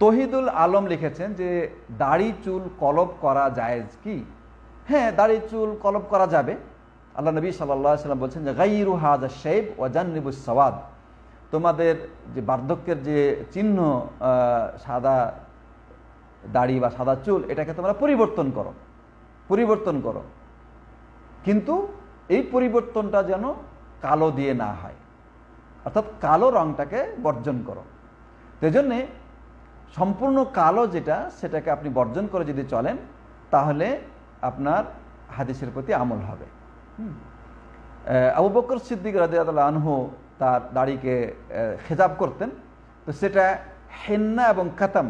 তহিদুল আলম লিখেছেন যে, দাড়ি চুল কলব করা জায়েজ কি? হ্যাঁ দাড়ি চুল কলব করা যাবে। আল্লাহ নবী সাল্লাহ সাল্লাম বলছেন যে গাইরু হাজ শেব ও জান্নিবুস সওয়াদ তোমাদের যে বার্ধক্যের যে চিহ্ন সাদা দাড়ি বা সাদা চুল, এটাকে তোমরা পরিবর্তন করো। পরিবর্তন করো। কিন্তু এই পরিবর্তনটা যেন কালো দিয়ে না হয়। অর্থাৎ কালো রংটাকে বর্জন করো। তো জন্যে সম্পূর্ণ কালো যেটা, সেটাকে আপনি বর্জন করে যদি চলেন, তাহলে আপনার হাদিসের প্রতি আমল হবে। আবু বকর সিদ্দিক রাজিয়াল আনহু তার দাড়িকে খেজাব করতেন। তো সেটা হেন্না এবং কাতাম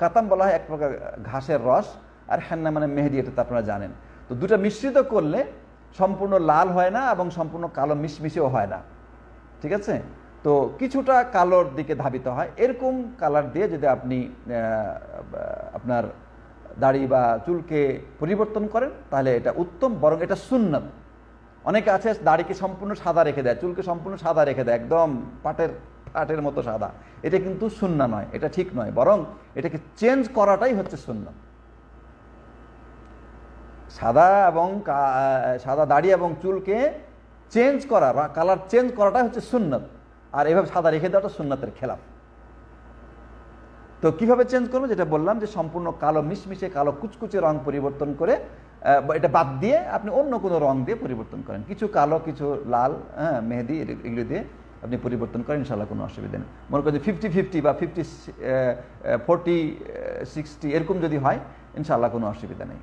কাতাম বলা হয় এক প্রকার ঘাসের রস, আর হেন্না মানে মেহেদি, এটা তো আপনারা জানেন। তো দুটা মিশ্রিত করলে সম্পূর্ণ লাল হয় না এবং সম্পূর্ণ কালো মিশমিশেও হয় না। ঠিক আছে? তো কিছুটা কালোর দিকে ধাবিত হয়। এরকম কালার দিয়ে যদি আপনি আপনার দাড়ি বা চুলকে পরিবর্তন করেন, তাহলে এটা উত্তম, বরং এটা সুন্নত। অনেকে আছে, দাড়িকে সম্পূর্ণ সাদা রেখে দেয়, চুলকে সম্পূর্ণ সাদা রেখে দেয়, একদম পাটের পাটের মতো সাদা। এটা কিন্তু শূন্য নয়, এটা ঠিক নয়, বরং এটাকে চেঞ্জ করাটাই হচ্ছে শূন্য সাদা এবং সাদা দাড়ি এবং চুলকে চেঞ্জ করা বা কালার চেঞ্জ করাটাই হচ্ছে সুন্নত। আর এভাবে সাদা রেখে দেওয়াটা সুন্নতের খেলাফ। তো কীভাবে চেঞ্জ করব? যেটা বললাম যে সম্পূর্ণ কালো মিশমিশে কালো কুচকুচে রং পরিবর্তন করে এটা বাদ দিয়ে আপনি অন্য কোনো রং দিয়ে পরিবর্তন করেন। কিছু কালো, কিছু লাল হ্যাঁ মেহেদি এগুলো- দিয়ে আপনি পরিবর্তন করেন ইনশাল্লাহ কোনো অসুবিধা নেই। মনে করেন ফিফটি ফিফটি বা ফিফটি ফোরটি সিক্সটি এরকম যদি হয় ইনশাল্লাহ কোনো অসুবিধা নেই।